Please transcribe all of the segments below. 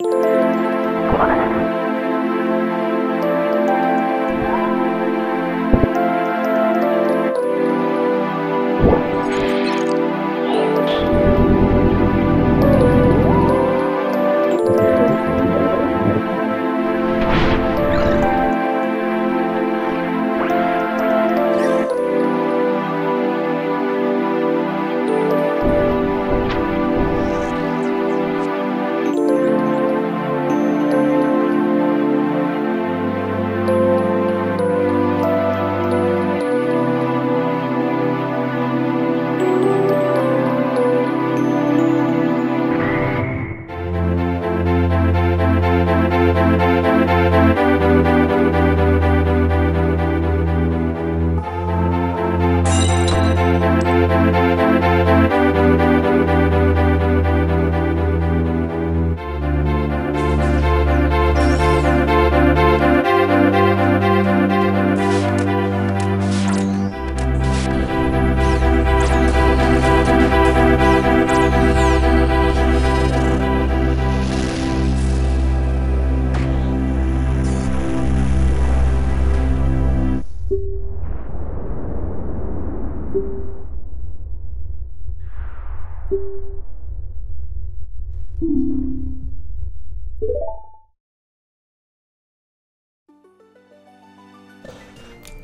you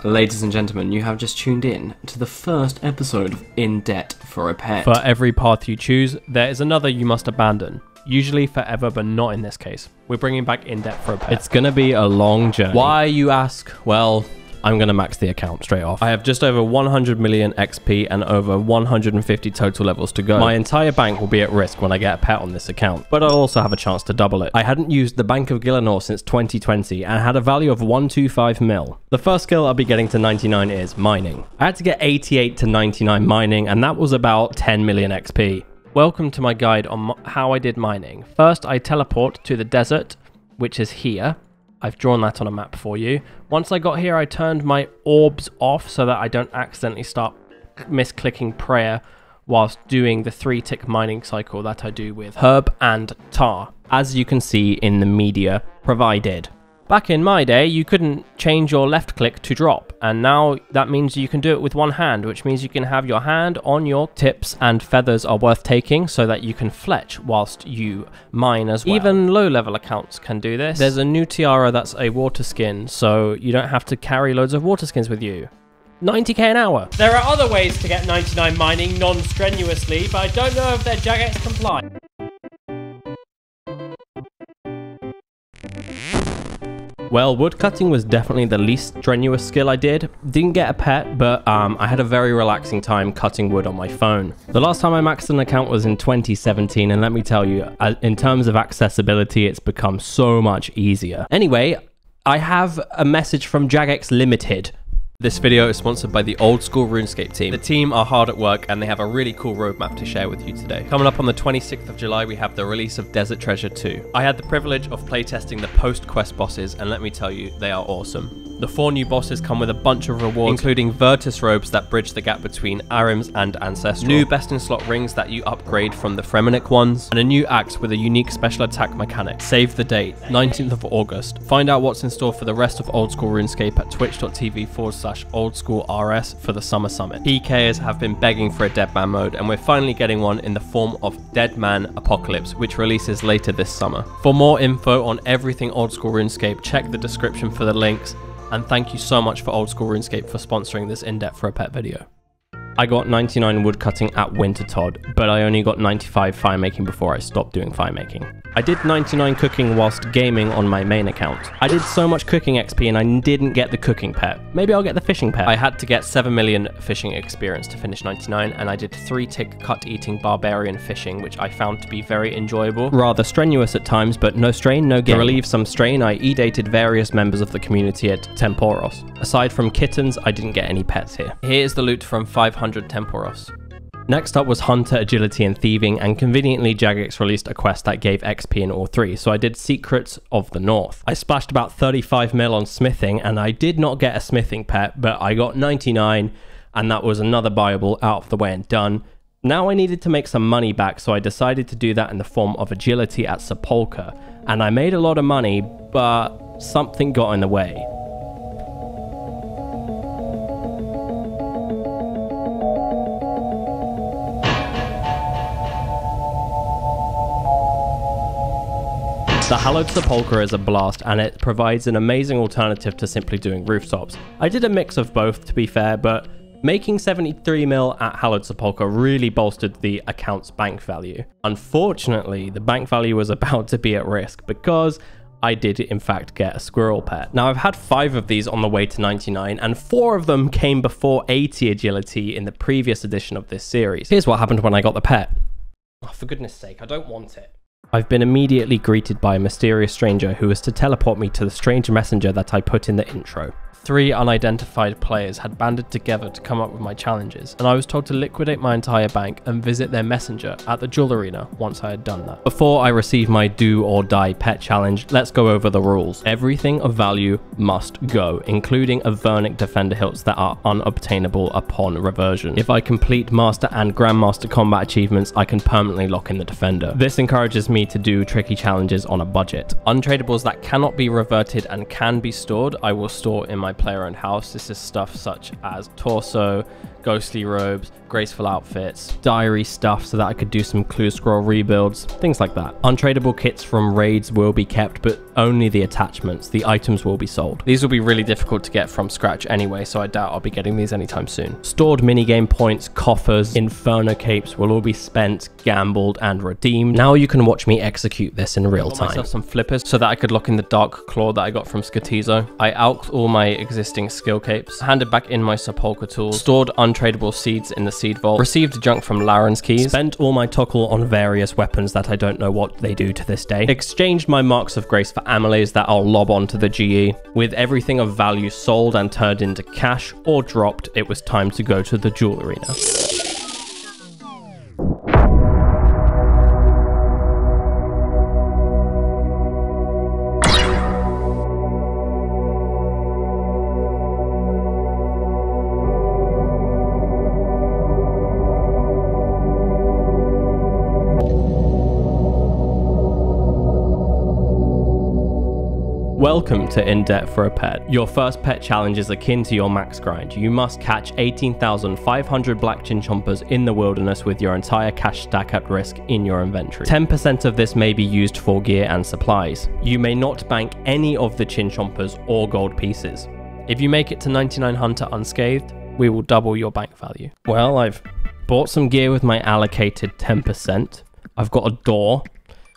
Ladies and gentlemen, you have just tuned in to the first episode of In Debt for a Pet. For every path you choose, there is another you must abandon. Usually forever, but not in this case. We're bringing back in debt for a pet. It's gonna be a long journey. Why, you ask? Well, I'm gonna max the account straight off. I have just over 100 million XP and over 150 total levels to go. My entire bank will be at risk when I get a pet on this account, but I'll also have a chance to double it. I hadn't used the Bank of Gielinor since 2020 and had a value of 125 mil. The first skill I'll be getting to 99 is mining. I had to get 88 to 99 mining, and that was about 10 million XP. Welcome to my guide on how I did mining. First, I teleport to the desert, which is here. I've drawn that on a map for you. Once I got here, I turned my orbs off so that I don't accidentally start misclicking prayer whilst doing the three tick mining cycle that I do with herb and tar, as you can see in the media provided. Back in my day, you couldn't change your left click to drop, and now that means you can do it with one hand, which means you can have your hand on your tips and feathers are worth taking so that you can fletch whilst you mine as well. Even low level accounts can do this. There's a new tiara that's a water skin, so you don't have to carry loads of water skins with you. 90k an hour. There are other ways to get 99 mining non strenuously, but I don't know if they're Jagex compliant. Well, woodcutting was definitely the least strenuous skill I did. Didn't get a pet, but um, I had a very relaxing time cutting wood on my phone. The last time I maxed an account was in 2017, and let me tell you, uh, in terms of accessibility, it's become so much easier. Anyway, I have a message from Jagex Limited. This video is sponsored by the Old School RuneScape team. The team are hard at work and they have a really cool roadmap to share with you today. Coming up on the 26th of July, we have the release of Desert Treasure 2. I had the privilege of playtesting the post-quest bosses and let me tell you, they are awesome. The four new bosses come with a bunch of rewards, including Virtus robes that bridge the gap between Ahrim's and Ancestral, new best in slot rings that you upgrade from the Fremennik ones, and a new axe with a unique special attack mechanic. Save the date, 19th of August. Find out what's in store for the rest of Old School RuneScape at twitch.tv forward slash old school RS for the Summer Summit. PKers have been begging for a Deadman mode, and we're finally getting one in the form of Deadman Apocalypse, which releases later this summer. For more info on everything Old School RuneScape, check the description for the links and thank you so much for Old School RuneScape for sponsoring this in debt for a pet video. I got 99 woodcutting at Wintertodt, but I only got 95 fire making before I stopped doing fire making. I did 99 cooking whilst gaming on my main account. I did so much cooking XP and I didn't get the cooking pet. Maybe I'll get the fishing pet. I had to get 7 million fishing experience to finish 99 and I did 3 tick cut eating barbarian fishing which I found to be very enjoyable. Rather strenuous at times but no strain, no gain. To relieve some strain I e-dated various members of the community at Tempoross. Aside from kittens I didn't get any pets here. Here's the loot from 500 Tempoross. Next up was Hunter, Agility, and Thieving, and conveniently Jagex released a quest that gave XP in all three, so I did Secrets of the North. I splashed about 35 mil on smithing, and I did not get a smithing pet, but I got 99, and that was another buyable out of the way and done. Now I needed to make some money back, so I decided to do that in the form of agility at Sepulchre, and I made a lot of money, but something got in the way. The Hallowed Sepulchre is a blast and it provides an amazing alternative to simply doing rooftops. I did a mix of both to be fair, but making 73 mil at Hallowed Sepulchre really bolstered the account's bank value. Unfortunately, the bank value was about to be at risk because I did in fact get a squirrel pet. Now I've had five of these on the way to 99 and four of them came before 80 agility in the previous edition of this series. Here's what happened when I got the pet. Oh, for goodness sake, I don't want it. I've been immediately greeted by a mysterious stranger who was to teleport me to the strange messenger that I put in the intro. Three unidentified players had banded together to come up with my challenges, and I was told to liquidate my entire bank and visit their messenger at the Duel Arena once I had done that. Before I receive my do or die pet challenge, let's go over the rules. Everything of value must go, including Avernic Defender hilts that are unobtainable upon reversion. If I complete Master and Grandmaster combat achievements, I can permanently lock in the Defender. This encourages me to do tricky challenges on a budget. Untradables that cannot be reverted and can be stored, I will store in my player owned house. This is stuff such as torso, ghostly robes, graceful outfits, diary stuff so that I could do some clue scroll rebuilds, things like that. Untradable kits from raids will be kept, but only the attachments. The items will be sold. These will be really difficult to get from scratch anyway, so I doubt I'll be getting these anytime soon. Stored minigame points, coffers, inferno capes will all be spent, gambled, and redeemed. Now you can watch me execute this in real time. myself some flippers so that I could lock in the dark claw that I got from Skotizo. I alched all my existing skill capes, handed back in my sepulchre tools, stored untradable seeds in the seed vault, received junk from Larran's keys, spent all my tokkul on various weapons that I don't know what they do to this day, exchanged my marks of grace for amylase that I'll lob onto the GE. With everything of value sold and turned into cash or dropped, it was time to go to the duel arena. Welcome to In Debt for a Pet. Your first pet challenge is akin to your max grind. You must catch 18,500 black chinchompas in the wilderness with your entire cash stack at risk in your inventory. 10% of this may be used for gear and supplies. You may not bank any of the chinchompas or gold pieces. If you make it to 99 Hunter unscathed, we will double your bank value. Well, I've bought some gear with my allocated 10%. I've got a door,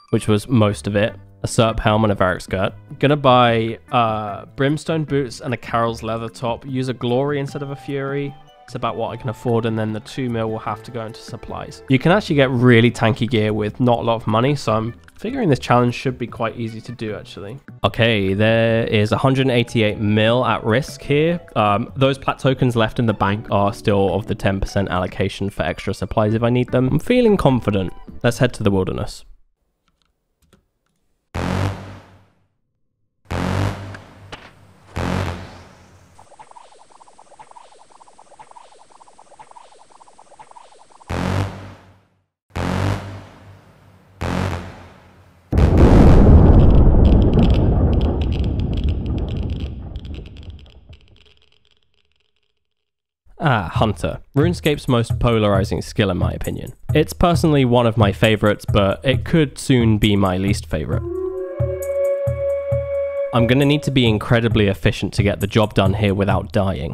which was most of it a Serp helm and a Verac skirt. Gonna buy uh, Brimstone boots and a Karil's leather top. Use a Glory instead of a Fury. It's about what I can afford, and then the 2 mil will have to go into supplies. You can actually get really tanky gear with not a lot of money, so I'm figuring this challenge should be quite easy to do, actually. Okay, there is 188 mil at risk here. Um, those plat tokens left in the bank are still of the 10% allocation for extra supplies if I need them. I'm feeling confident. Let's head to the wilderness. Ah, Hunter. RuneScape's most polarizing skill in my opinion. It's personally one of my favorites, but it could soon be my least favorite. I'm gonna need to be incredibly efficient to get the job done here without dying.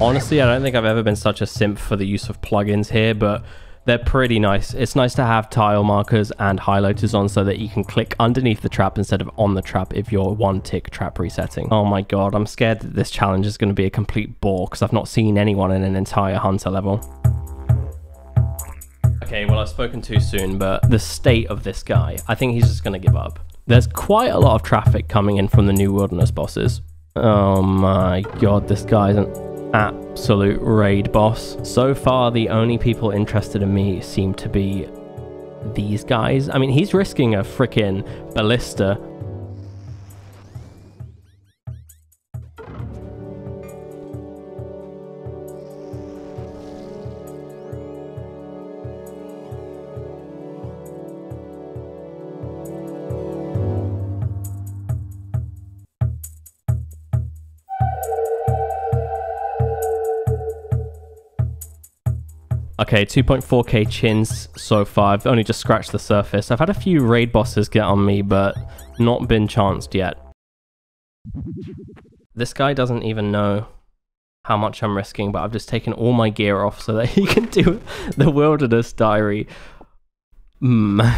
Honestly, I don't think I've ever been such a simp for the use of plugins here, but they're pretty nice. It's nice to have tile markers and highlighters on so that you can click underneath the trap instead of on the trap if you're one tick trap resetting. Oh my god, I'm scared that this challenge is going to be a complete bore because I've not seen anyone in an entire hunter level. Okay, well I've spoken too soon, but the state of this guy, I think he's just going to give up. There's quite a lot of traffic coming in from the new wilderness bosses. Oh my god, this guy's an absolute raid boss. So far, the only people interested in me seem to be these guys. I mean, he's risking a freaking ballista Okay, 2.4k chins so far. I've only just scratched the surface. I've had a few raid bosses get on me, but not been chanced yet. This guy doesn't even know how much I'm risking, but I've just taken all my gear off so that he can do the Wilderness Diary. Hmm.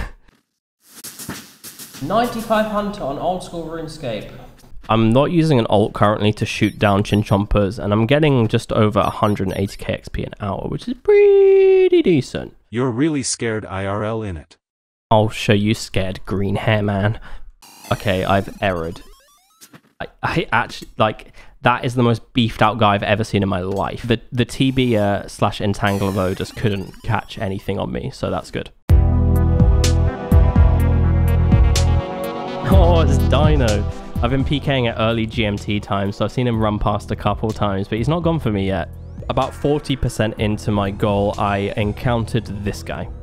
95 Hunter on old school RuneScape. I'm not using an alt currently to shoot down chinchompas, and I'm getting just over 180k XP an hour, which is pretty decent. You're really scared IRL in it. I'll show you scared green hair man. Okay, I've errored. I, I actually like that is the most beefed out guy I've ever seen in my life. The the TB uh, slash entangle though just couldn't catch anything on me, so that's good. Oh, it's Dino. I've been PKing at early GMT time, so I've seen him run past a couple times, but he's not gone for me yet. About 40% into my goal, I encountered this guy.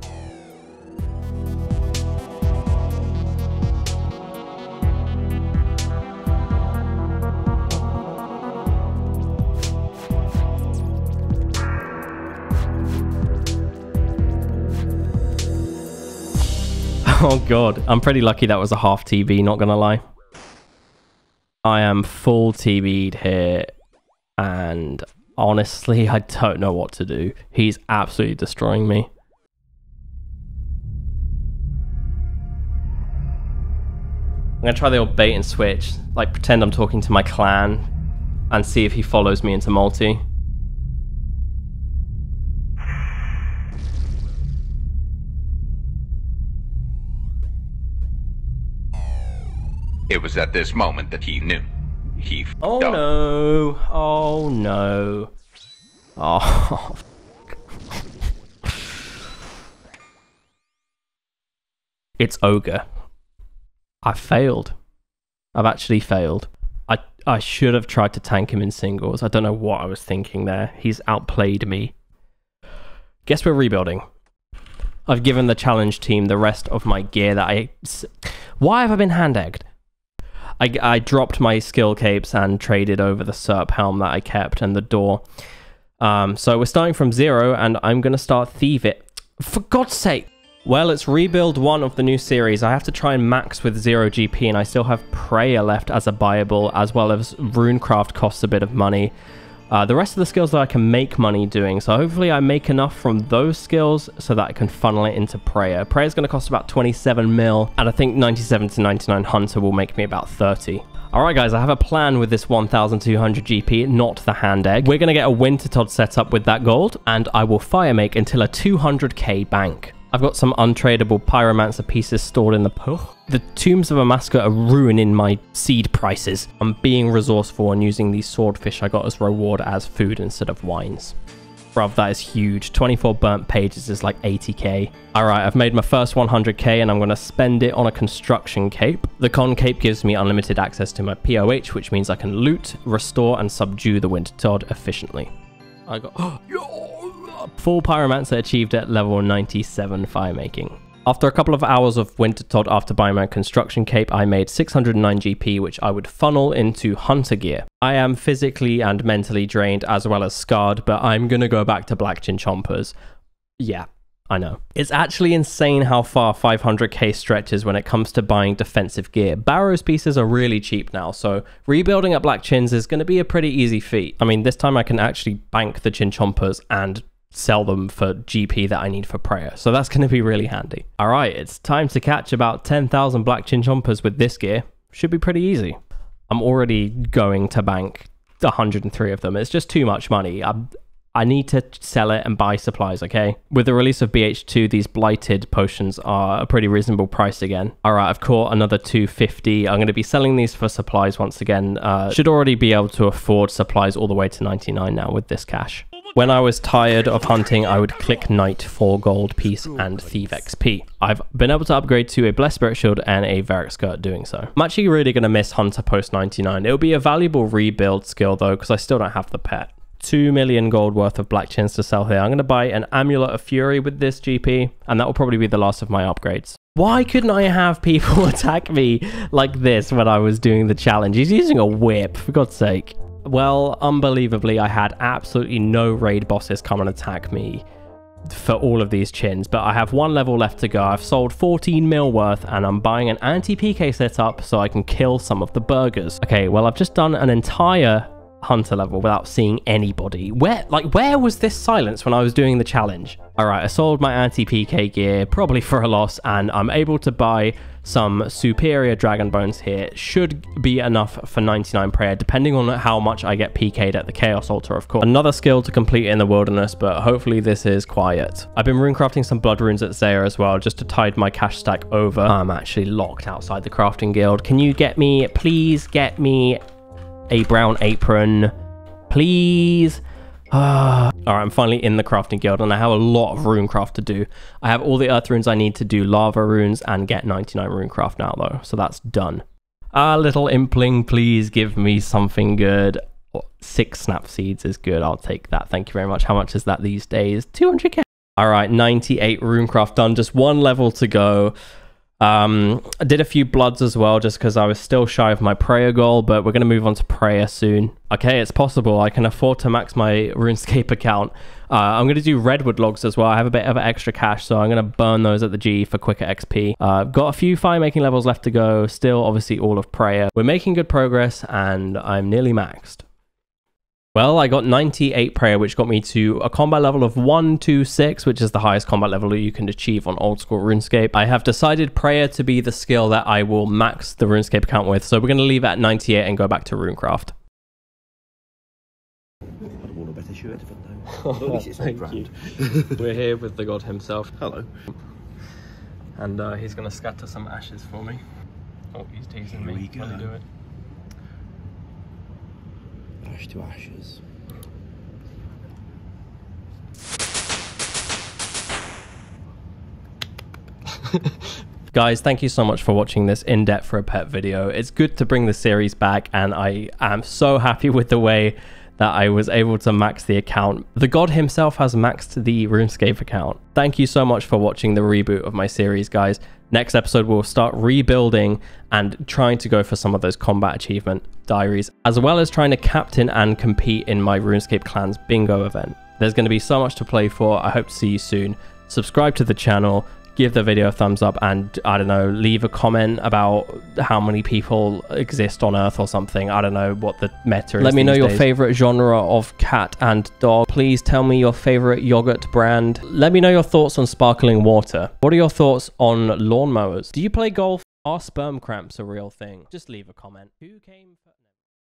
Oh god, I'm pretty lucky that was a half TB, not gonna lie. I am full TB'd here, and honestly, I don't know what to do. He's absolutely destroying me. I'm gonna try the old bait and switch, like pretend I'm talking to my clan, and see if he follows me into multi. It was at this moment that he knew. He Oh up. no. Oh no. Oh. it's ogre. I failed. I've actually failed. I I should have tried to tank him in singles. I don't know what I was thinking there. He's outplayed me. Guess we're rebuilding. I've given the challenge team the rest of my gear that I. Why have I been hand egged? I, I dropped my skill capes and traded over the SERP helm that I kept and the door. Um, so we're starting from zero, and I'm gonna start thieve it. For God's sake! Well, it's rebuild one of the new series. I have to try and max with zero GP, and I still have Prayer left as a buyable, as well as Runecraft costs a bit of money. Uh, the rest of the skills that I can make money doing, so hopefully I make enough from those skills so that I can funnel it into Prayer. Prayer is going to cost about 27 mil, and I think 97 to 99 Hunter will make me about 30. Alright guys, I have a plan with this 1200 GP, not the hand egg. We're going to get a Wintertodt set up with that gold, and I will fire make until a 200k bank. I've got some untradeable Pyromancer pieces stored in the. The Tombs of Amascut are ruining my seed prices. I'm being resourceful and using these swordfish I got as reward as food instead of wines. Bruv, that is huge. 24 burnt pages is like 80k. Alright, I've made my first 100k and I'm going to spend it on a construction cape. The con cape gives me unlimited access to my POH, which means I can loot, restore, and subdue the Wintertodt efficiently. I got full pyromancer achieved at level 97 firemaking. After a couple of hours of Wintertodt after buying my construction cape, I made 609 GP, which I would funnel into hunter gear. I am physically and mentally drained as well as scarred, but I'm gonna go back to Black Chinchompas. Yeah, I know. It's actually insane how far 500k stretches when it comes to buying defensive gear. Barrows pieces are really cheap now, so rebuilding up Black Chins is going to be a pretty easy feat. I mean, this time I can actually bank the Chinchompas and sell them for GP that I need for prayer, so that's going to be really handy. All right, it's time to catch about 10,000 Black Chinchompas with this gear. Should be pretty easy. I'm already going to bank 103 of them. It's just too much money. I'm, I need to sell it and buy supplies, okay? With the release of BH2, these blighted potions are a pretty reasonable price again. All right, I've caught another 250. I'm going to be selling these for supplies once again. Uh, should already be able to afford supplies all the way to 99 now with this cash. When I was tired of hunting, I would click Knight for gold piece and Thief XP. I've been able to upgrade to a Blessed Spirit Shield and a Verac Skirt doing so. I'm actually really going to miss Hunter post 99. It'll be a valuable rebuild skill though, because I still don't have the pet. 2 million gold worth of black chins to sell here. I'm going to buy an Amulet of Fury with this GP, and that will probably be the last of my upgrades. Why couldn't I have people attack me like this when I was doing the challenge? He's using a whip, for God's sake. Well, unbelievably, I had absolutely no raid bosses come and attack me for all of these chins, but I have one level left to go. I've sold 14 mil worth and I'm buying an anti-PK setup so I can kill some of the burgers. Okay, well I've just done an entire hunter level without seeing anybody. Where, like, where was this silence when I was doing the challenge? All right, I sold my anti-PK gear, probably for a loss, and I'm able to buy some superior dragon bones here. Should be enough for 99 prayer, depending on how much I get PK'd at the chaos altar, of course. Another skill to complete in the wilderness, but hopefully this is quiet. I've been runecrafting some blood runes at Zeah as well, just to tide my cash stack over. I'm actually locked outside the crafting guild. Can you get me, please get me a brown apron, please. All right, I'm finally in the crafting guild and I have a lot of runecraft to do. I have all the earth runes I need to do lava runes and get 99 runecraft now though, so that's done. Ah, little impling, please give me something good. Oh, six snap seeds is good. I'll take that. Thank you very much. How much is that these days? 200k. All right, 98 runecraft done. Just one level to go. Um, I did a few bloods as well, just because I was still shy of my prayer goal, but we're going to move on to prayer soon. Okay, it's possible. I can afford to max my RuneScape account. Uh, I'm going to do redwood logs as well. I have a bit of extra cash, so I'm going to burn those at the G for quicker XP. Uh, got a few fire making levels left to go. Still, obviously, all of prayer. We're making good progress, and I'm nearly maxed. Well, I got 98 prayer, which got me to a combat level of 126, which is the highest combat level you can achieve on old school RuneScape. I have decided prayer to be the skill that I will max the RuneScape account with, so we're going to leave at 98 and go back to RuneCraft. I'd worn a better shirt if I'd known. At least it's on brand. We're here with the god himself, Hello. and uh, he's going to scatter some ashes for me. Oh, he's teasing me. we What's he go. doing? Ash to ashes. Guys, thank you so much for watching this in debt for a pet video. It's good to bring the series back, and I am so happy with the way that I was able to max the account. The god himself has maxed the RuneScape account. Thank you so much for watching the reboot of my series, guys. Next episode, we'll start rebuilding and trying to go for some of those combat achievement diaries, as well as trying to captain and compete in my RuneScape Clans bingo event. There's going to be so much to play for. I hope to see you soon. Subscribe to the channel, give the video a thumbs up, and I don't know, leave a comment about how many people exist on Earth or something. I don't know what the meta is. Let me know your days. favorite genre of cat and dog. Please tell me your favorite yogurt brand. Let me know your thoughts on sparkling water. What are your thoughts on lawnmowers? Do you play golf? Are sperm cramps a real thing? Just leave a comment. Who came?